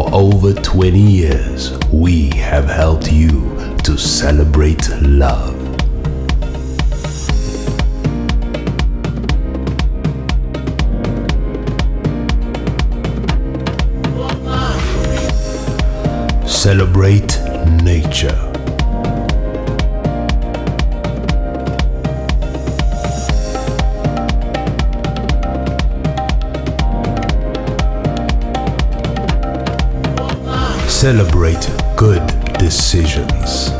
For over 20 years, we have helped you to celebrate love. Celebrate nature. Celebrate good decisions.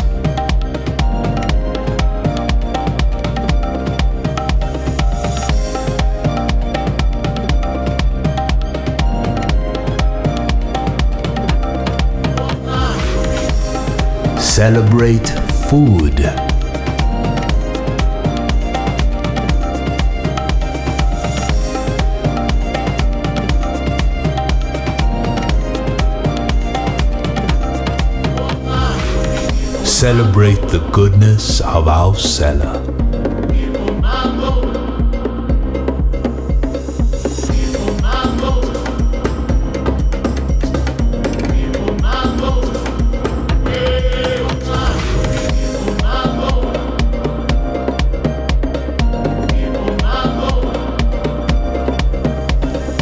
Celebrate food. Celebrate the goodness of our cellar.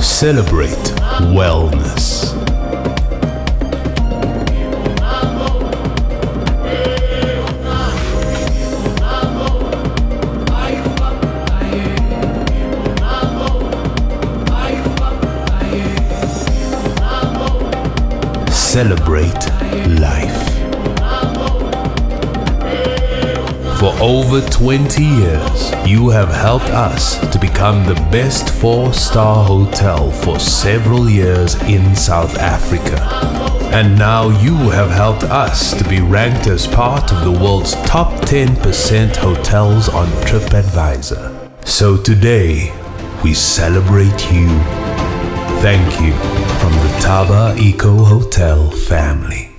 Celebrate wellness. Celebrate life. For over 20 years, you have helped us to become the best four star hotel for several years in South Africa. And now you have helped us to be ranked as part of the world's top 10% hotels on TripAdvisor. So today, we celebrate you. Thank you from the Thaba Eco Hotel family.